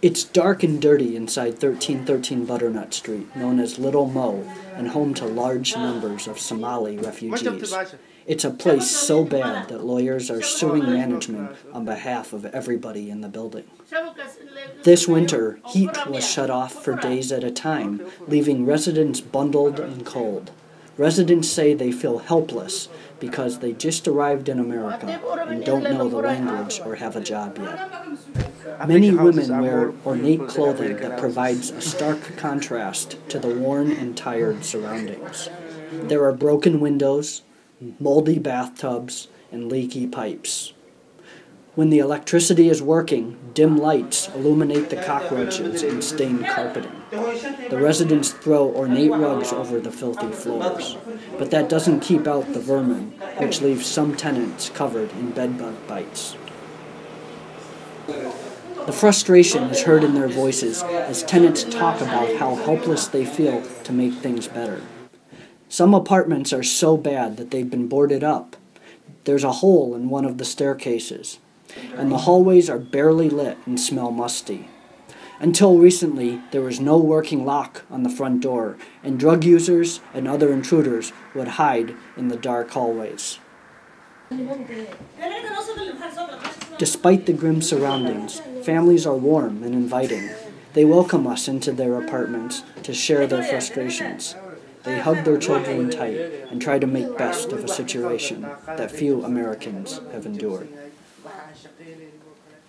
It's dark and dirty inside 1313 Butternut Street, known as Little Mo, and home to large numbers of Somali refugees. It's a place so bad that lawyers are suing management on behalf of everybody in the building. This winter, heat was shut off for days at a time, leaving residents bundled and cold. Residents say they feel helpless because they just arrived in America and don't know the language or have a job yet. Many women wear ornate clothing that provides a stark contrast to the worn and tired surroundings. There are broken windows, moldy bathtubs, and leaky pipes. When the electricity is working, dim lights illuminate the cockroaches and stained carpeting. The residents throw ornate rugs over the filthy floors, but that doesn't keep out the vermin, which leaves some tenants covered in bedbug bites. The frustration is heard in their voices as tenants talk about how helpless they feel to make things better. Some apartments are so bad that they've been boarded up. There's a hole in one of the staircases, and the hallways are barely lit and smell musty. Until recently, there was no working lock on the front door, and drug users and other intruders would hide in the dark hallways. Despite the grim surroundings, families are warm and inviting. They welcome us into their apartments to share their frustrations. They hug their children tight and try to make best of a situation that few Americans have endured. Aşağıda yerini bu kadar.